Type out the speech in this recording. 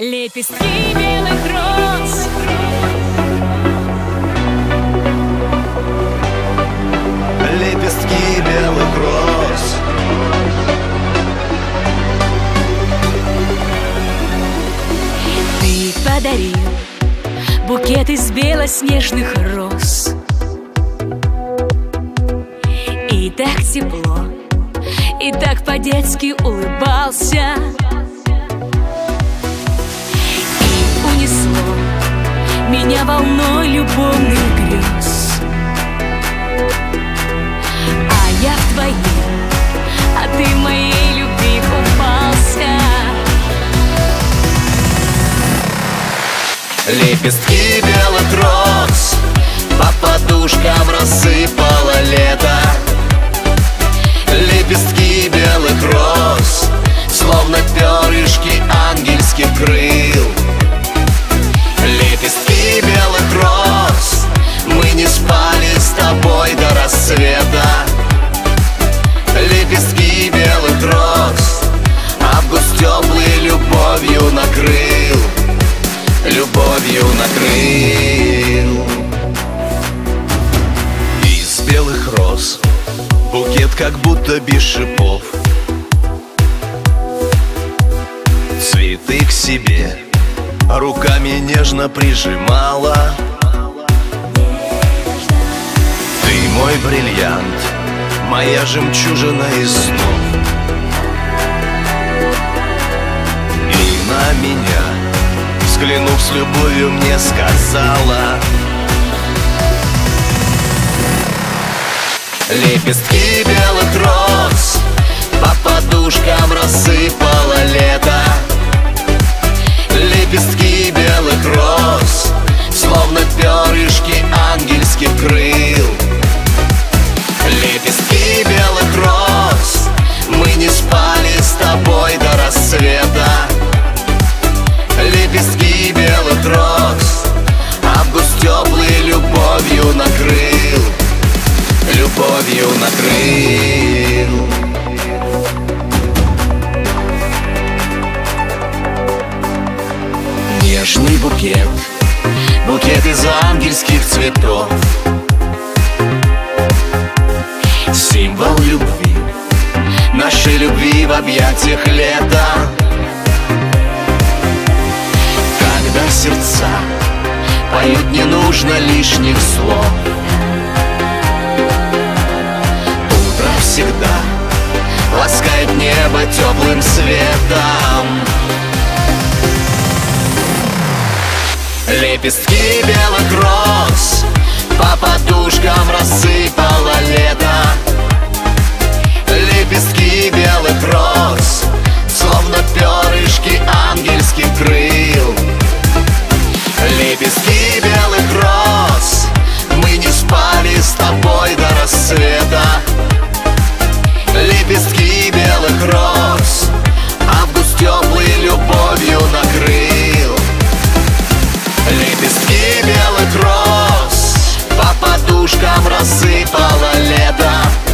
Лепестки белых роз. Лепестки белых роз. Ты подарил букет из белоснежных роз. И так тепло, и так по-детски улыбался меня волной любовных грез. А я в твоей, а ты в моей любви купался Лепестки белых роз По подушкам рассыпало лето. Лепестки белых роз Словно перышки ангельских крыл теплый любовью накрыл Любовью накрыл. Из белых роз Букет как будто без шипов. Цветы к себе Руками нежно прижимала. Ты мой бриллиант Моя жемчужина из снов Взглянув с любовью мне сказала. Лепестки белых роз По подушкам рассыпало Нежный букет. Букет из ангельских цветов. Символ любви Нашей любви в объятиях лета. Когда сердца поют не нужно лишних слов. Утро всегда ласкает небо теплым светом Лепестки белых роз По подушкам рассыпало лето. Лепестки белых роз Словно перышки ангельских крыл. Лепестки верхушкам рассыпало лето.